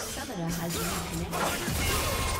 Summoner has reconnected.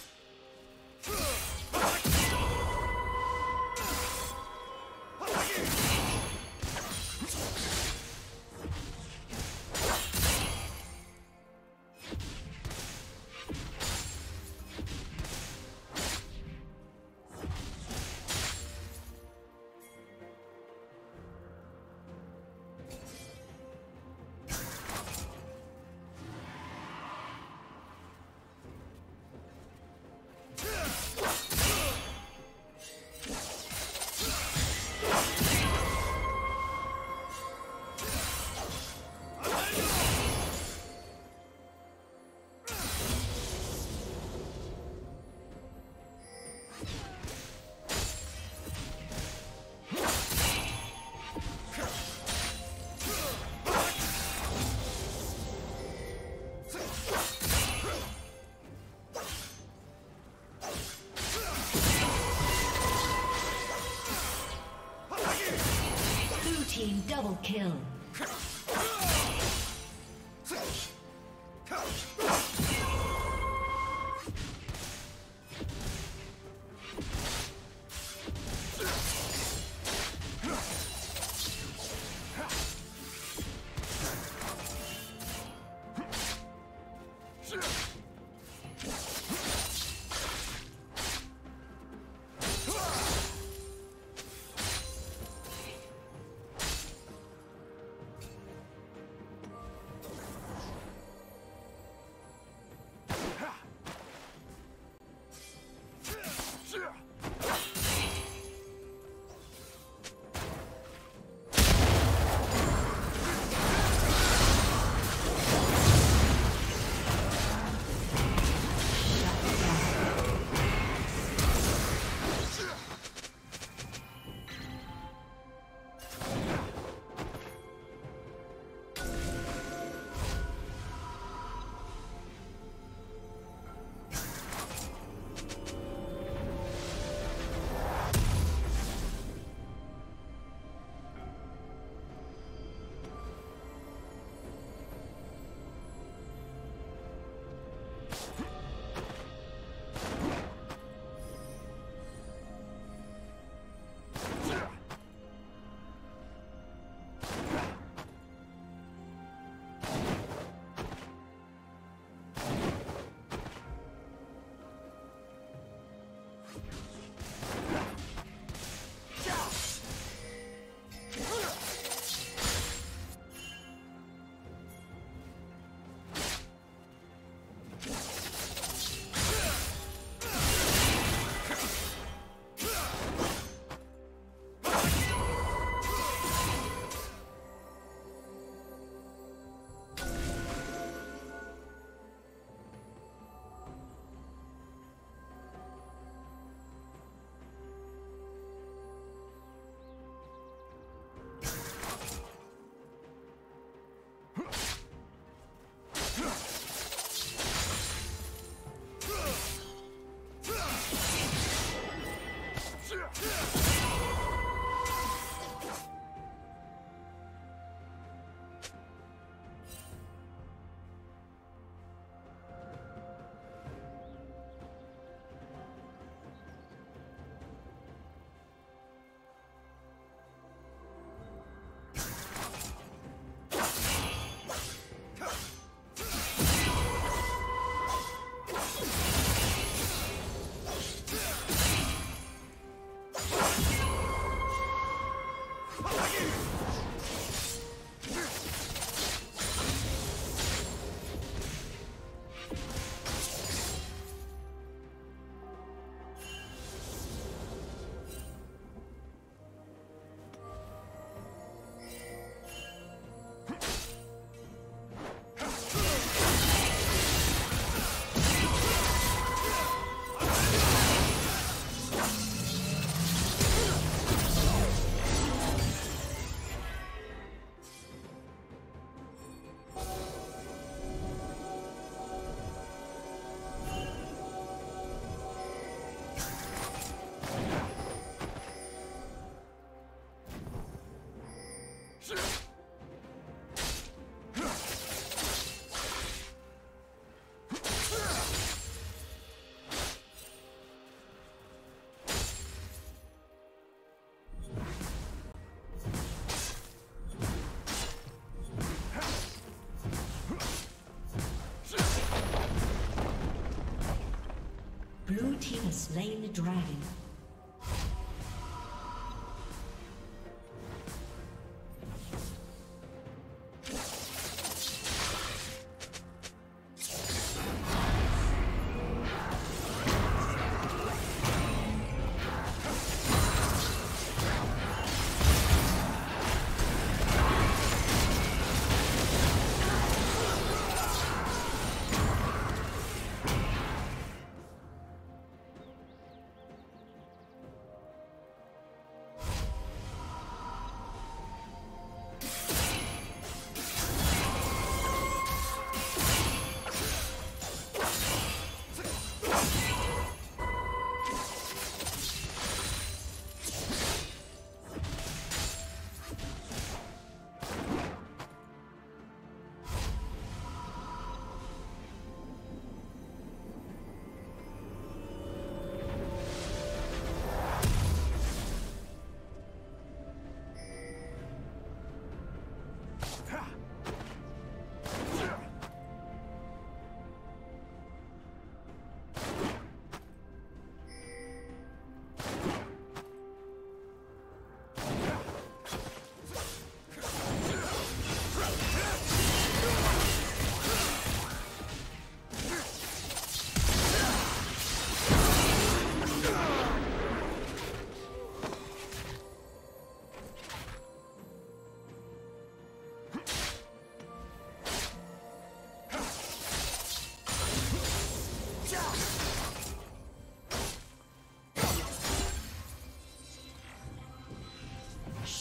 Slain the dragon.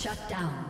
Shut down.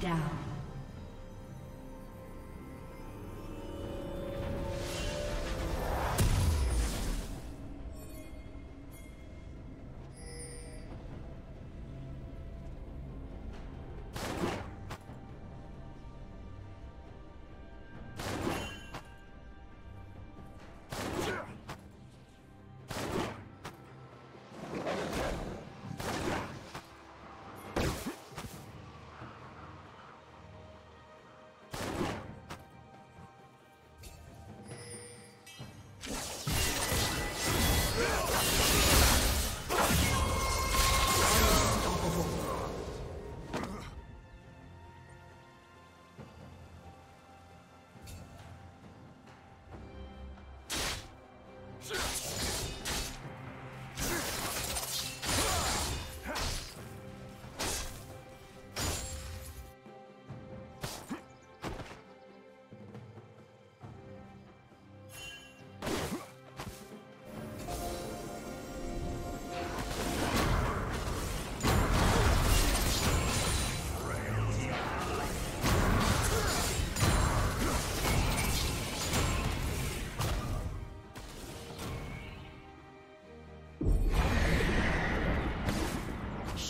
Down.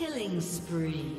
Killing spree.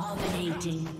Dominating.